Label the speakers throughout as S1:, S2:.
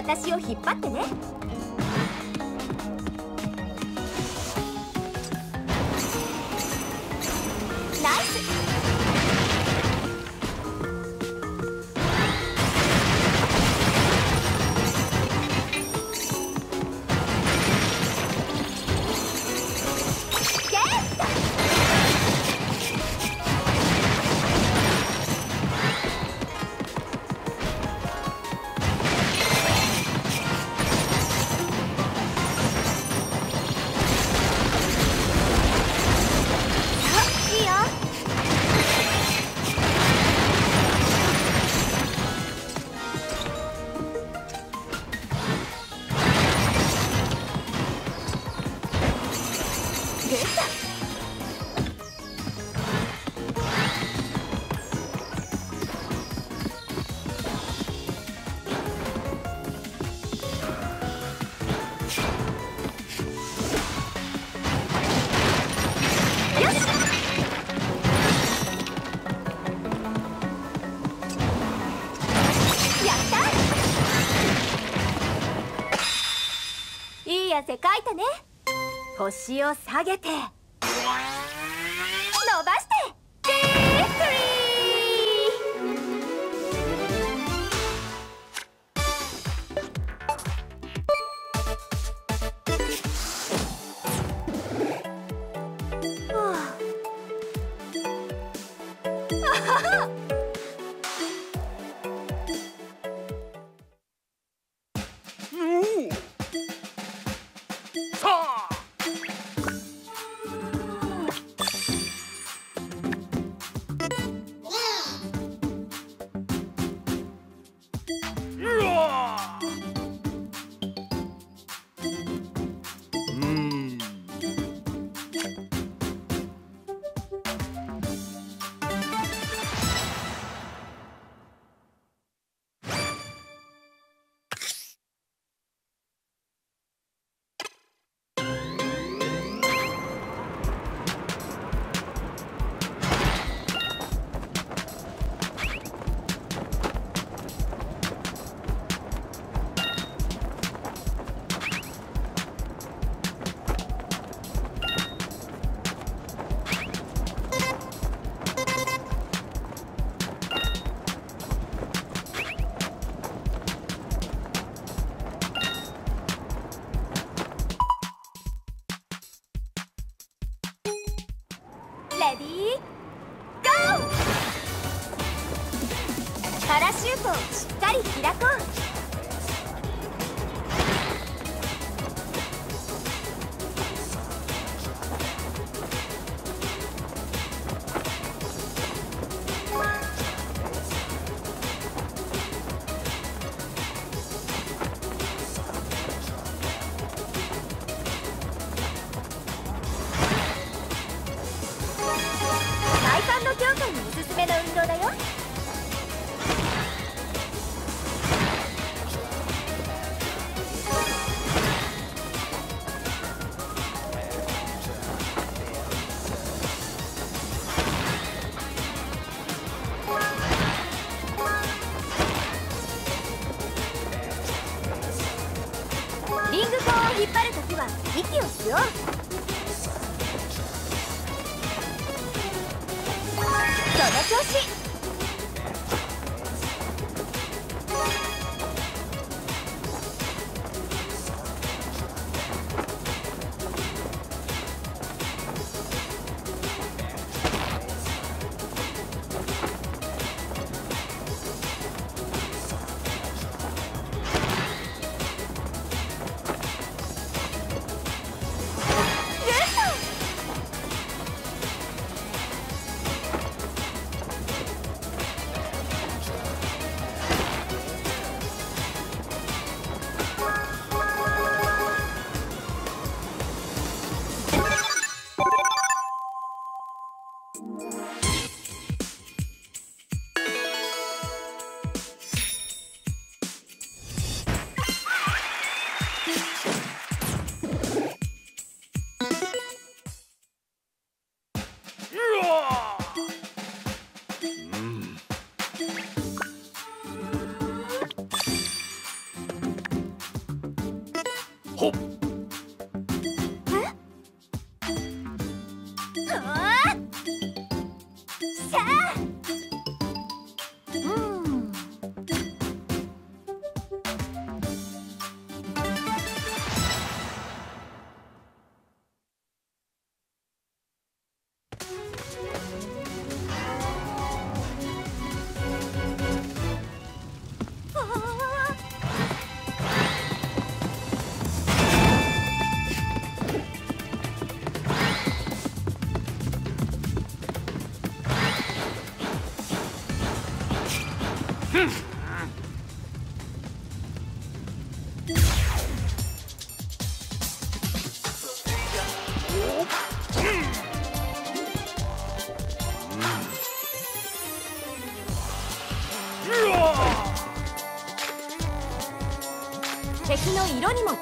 S1: 私を引っ張ってね。腰を下げて。嗯行。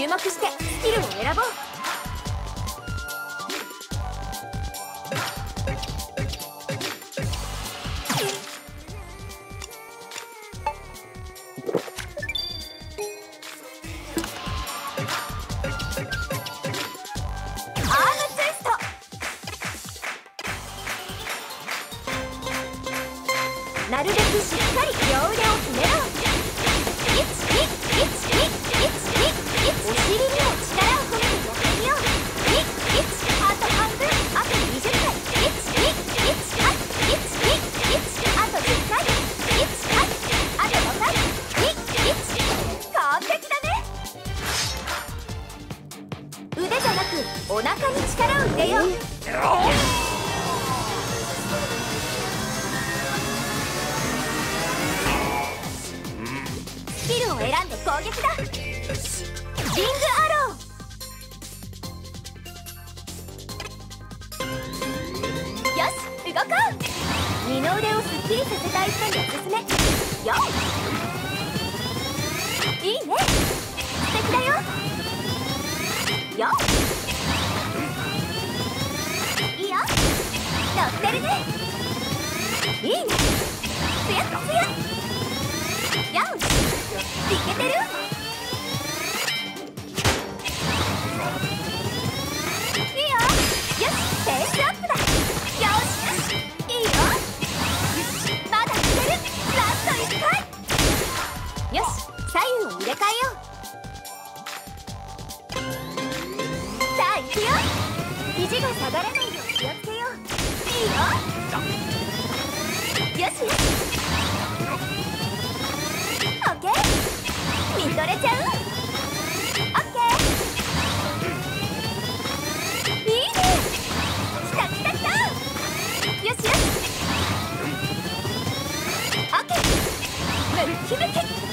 S1: 色に選んで攻撃だ。リングアロー。よし動こう。二の腕をすっきりさせたい人におすすめ。よいいね。素敵だよ。よいいよ。乗ってるね。いいね。つやつやいけてるいいよよしペースアップだよしよしいいよまだいけるラスト1回よし左右を入れ替えようさあ行くよ肘が下がらないよう気をつけよういいよ。よしよし。見とれちゃう？オッケー。いいね。きたきたきた。よしよし。オッケー。ムッキムキ。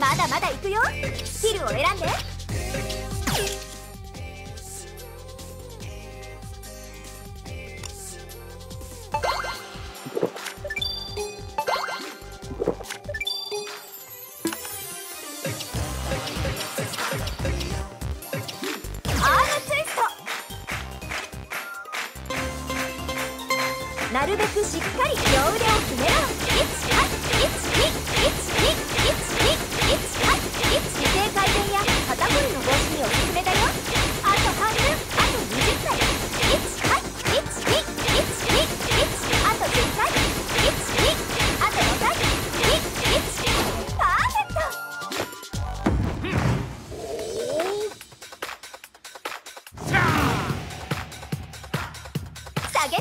S1: まだまだ行くよ。スキルを選んで。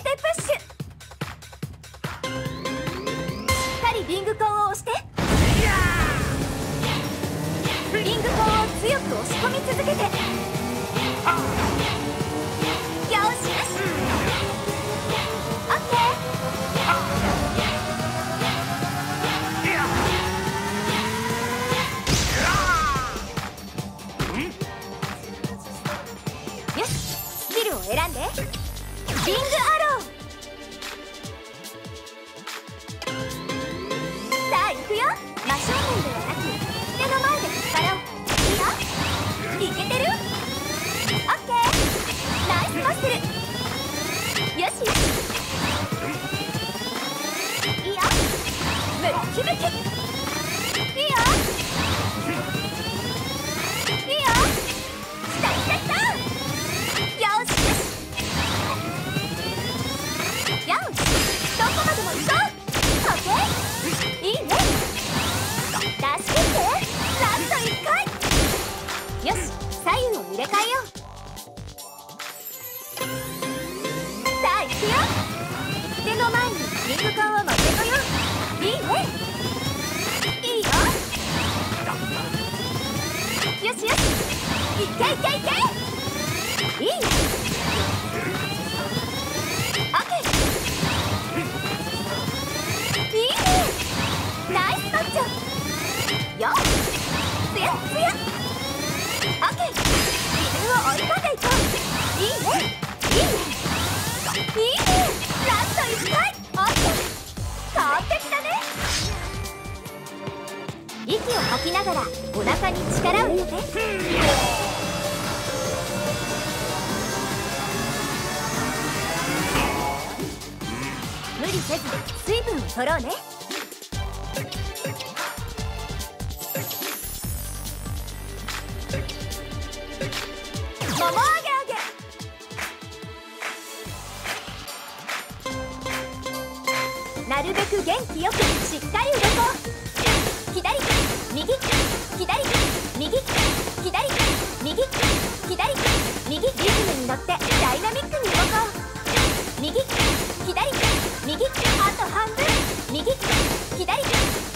S1: しっかりリングコンを押して。リングコンを強く押し込み続けて。リングカンを持よしよしいけいけいけいいオッケーいいねナイスマッチョよっつやつやを吐きながらお腹に力を入れて。無理せず水分を取ろうね。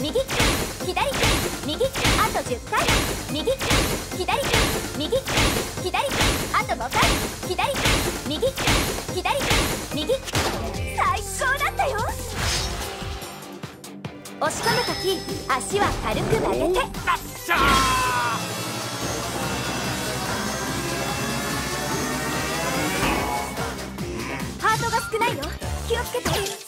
S1: 右左右あと10回右左右左あと5回左右左右最高だったよ押し込む時足は軽く曲げてハートが少ないよ気をつけて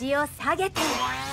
S1: 腰を下げて。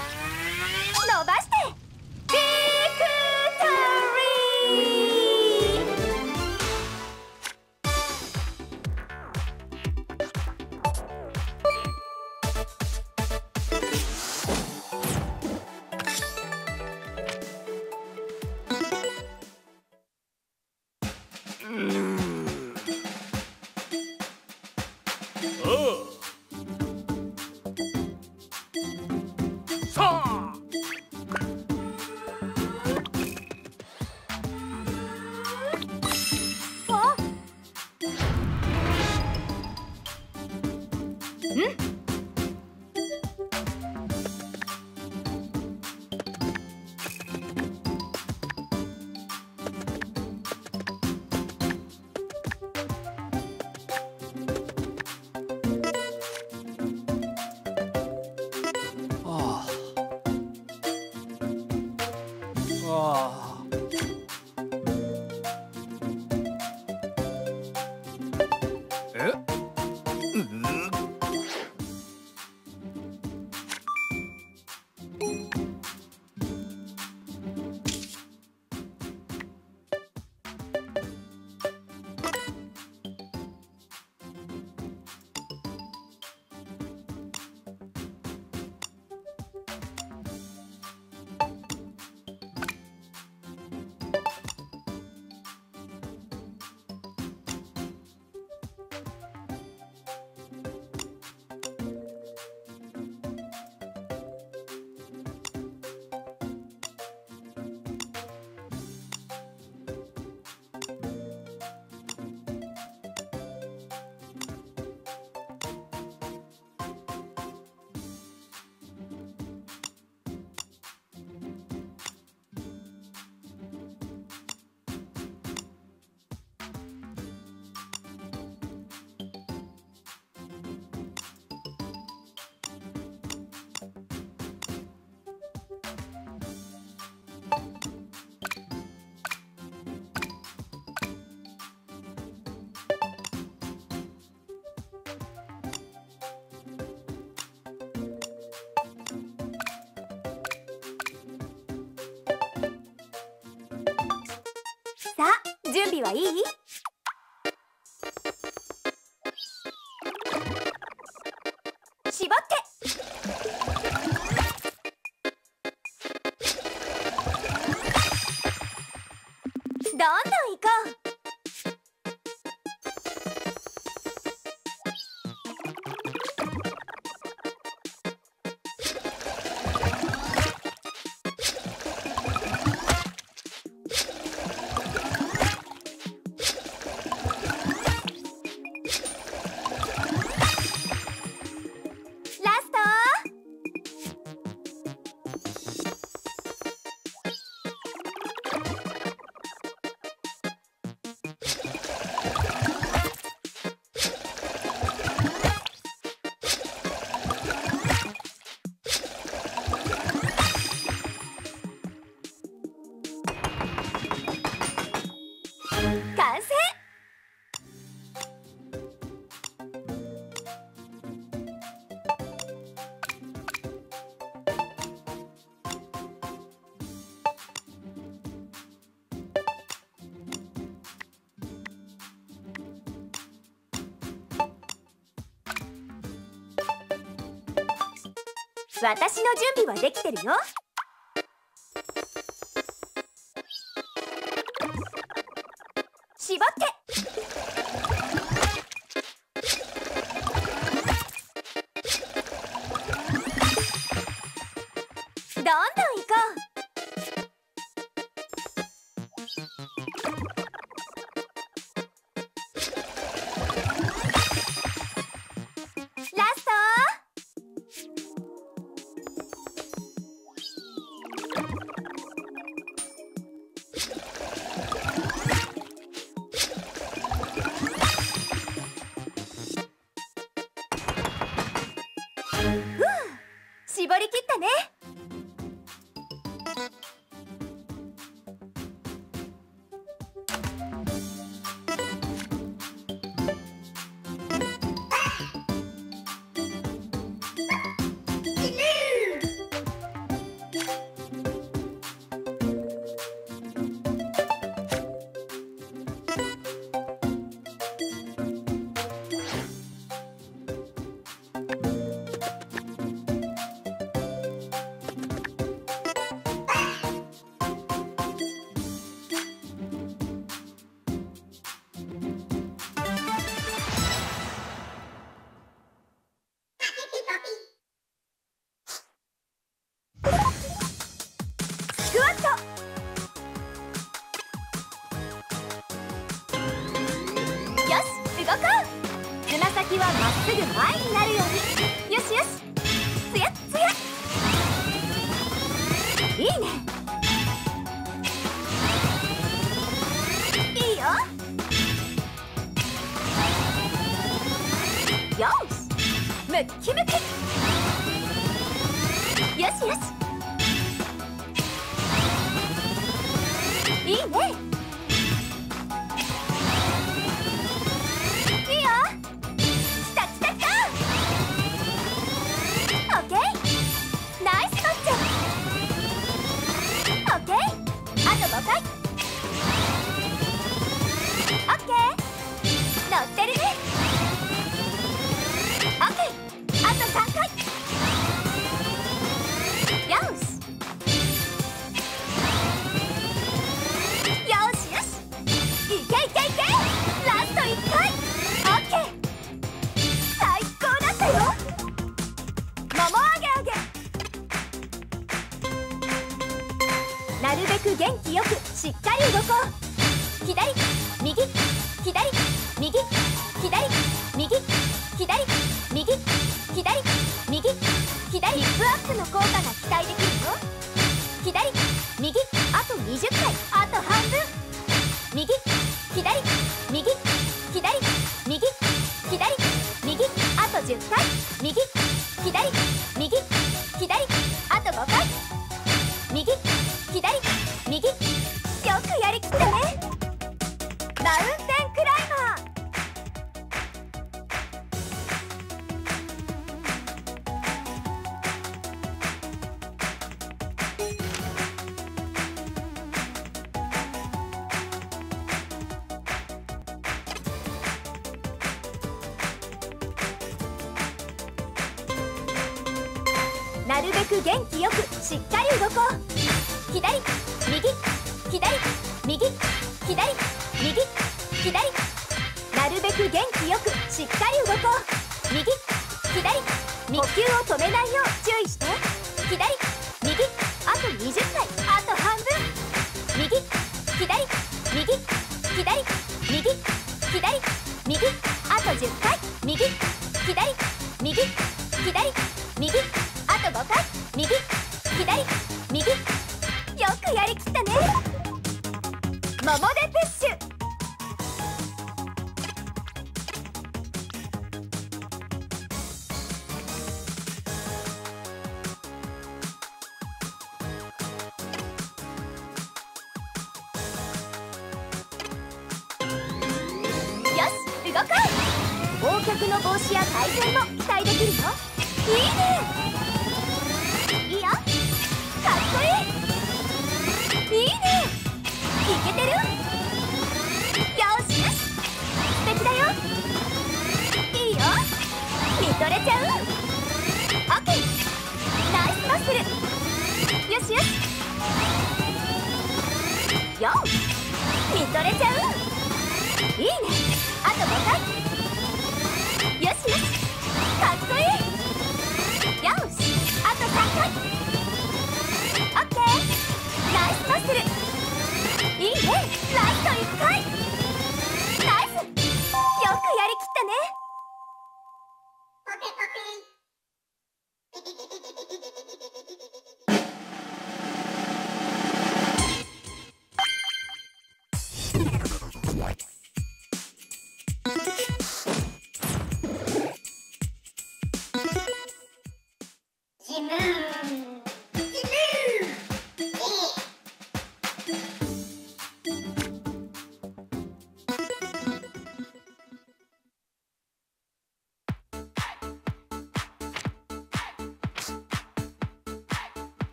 S1: 準備はいい？どんどん私の準備はできてるよ。左。なるべく元気よくしっかり動こう。右。左。呼吸を止めないよう注意いいね。いかっこいいいいねいけてるよしよし素敵だよいいよ見とれちゃうオッケーナイスマッスルよしよしよ見とれちゃういいねあと5回。よしよし。かっこいい。オッケー。ナイスマッスル。いいね。ライト1回